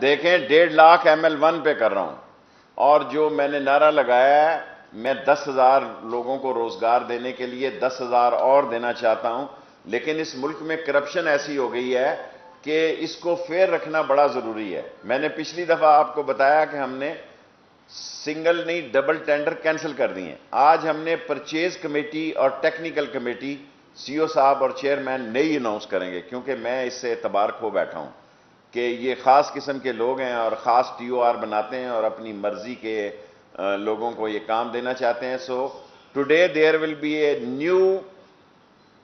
دیکھیں، ڈیڑھ lakh M L one پہ کر رہا ہوں۔ اور جو میں نے نعرہ لگایا ہے، میں دس ہزار لوگوں کو روزگار دینے کے لیے دس ہزار اور دینا چاہتا ہوں۔ لیکن اس ملک میں کرپشن ایسی ہو گئی ہے کہ اس کو فیئر رکھنا بڑا ضروری ہے۔ میں نے پچھلی دفعہ آپ کو بتایا کہ ہم نے سنگل نہیں ڈبل ٹینڈر کینسل کر دی ہیں۔ آج ہم نے پرچیز کمیٹی اور ٹیکنیکل کمیٹی سی او صاحب اور چیئرمین نئی اناؤنس کریں گے، کیونکہ میں اس سے اعتبار کھو بیٹھا ہوں۔ کہ یہ خاص قسم کے لوگ ہیں اور خاص ٹی او آر بناتے ہیں اور اپنی مرضی کے لوگوں کو یہ کام دینا چاہتے ہیں۔ So today there will be a new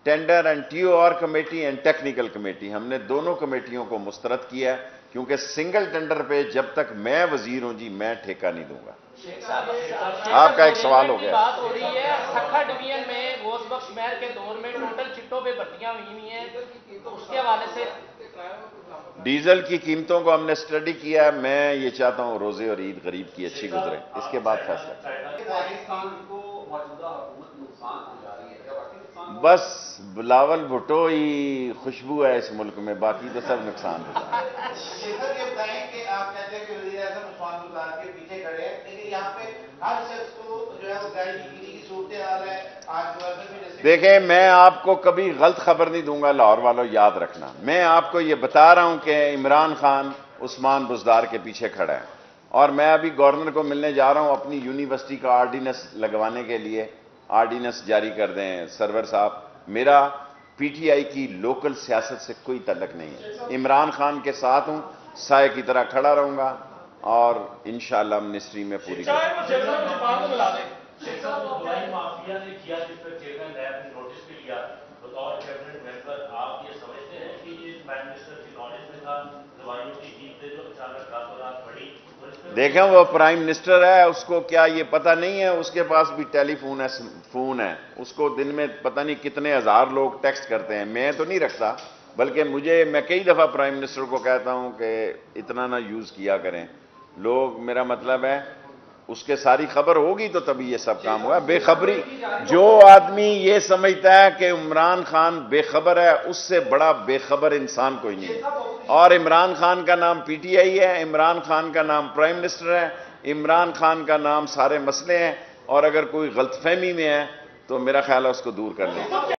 tender and T O R committee and technical committee. ہم نے دونوں کمیٹیوں کو مسترد کیا ہے، کیونکہ سنگل ٹینڈر پہ جب تک میں وزیر ہوں جی میں ٹھیکہ نہیں دوں گا۔ آپ کا ایک سوال ہو گیا۔ بات ہو رہی ہے، سکھا ڈویژن میں گوشت بخش مہر کے دور میں ٹوٹل چٹوں پہ بھرتیاں ہوئی ہوئی ہیں۔ اس کے حوالے سے ڈیزل کی قیمتوں کو ہم نے سٹڈی کیا ہے، میں یہ چاہتا ہوں روزے اور عید غریب کی اچھی گزرے۔ اس کے بعد فیصلہ۔ بس بلاول بھٹو ہی خوشبو ہے اس ملک میں، باقی تو سب نقصان ہوتا ہے۔ صورتحال ہے آج دیکھیں میں آپ کو کبھی غلط خبر نہیں دوں گا لاہور والوں یاد رکھنا۔ میں آپ کو یہ بتا رہا ہوں کہ عمران خان عثمان بزدار کے پیچھے کھڑا ہے۔ اور میں ابھی گورنر کو ملنے جا رہا ہوں اپنی یونیورسٹی کا آرڈیننس لگوانے کے لیے۔ آرڈیننس جاری کر دیں سرور صاحب۔ میرا پی ٹی آئی کی لوکل سیاست سے کوئی تعلق نہیں ہے۔ عمران خان کے ساتھ ہوں سائے کی طرح کھڑا رہوں گا اور انشاءاللہ منسٹری میں پوری کروں چاہے وہ مافیا نے کیا جس پر چیئرمین نیب نے نوٹس بھی لیا؟ بطور کیبنٹ ممبر آپ یہ سمجھتے ہیں کہ یہ پرائم منسٹر کی نالج میں تھا دوائیوں کی قیمتیں جو اچانک راتوں رات بڑھی دیکھیں وہ پرائم منسٹر ہے، اس کو کیا یہ پتہ نہیں ہے؟ اس کے پاس بھی ٹیلی فون ہے فون ہے۔ اس کو دن میں پتہ نہیں کتنے ہزار لوگ ٹیکسٹ کرتے ہیں۔ میں تو نہیں رکھتا، بلکہ مجھے، میں کئی دفعہ پرائم منسٹر کو کہتا ہوں کہ اتنا نہ یوز کیا کریں۔ لوگ، میرا مطلب ہے اس کے ساری خبر ہوگی تو تبھی یہ سب کام ہوا بے خبری جو آدمی یہ سمجھتا ہے کہ عمران خان بے خبر ہے اس سے بڑا بے خبر انسان کوئی نہیں ہے۔ اور عمران خان کا نام پی ٹی آئی ہے عمران خان کا نام پرائم منسٹر ہے عمران خان کا نام سارے مسئلے ہیں۔ اور اگر کوئی غلط فہمی میں ہے تو میرا خیال ہے اس کو دور کر لیں۔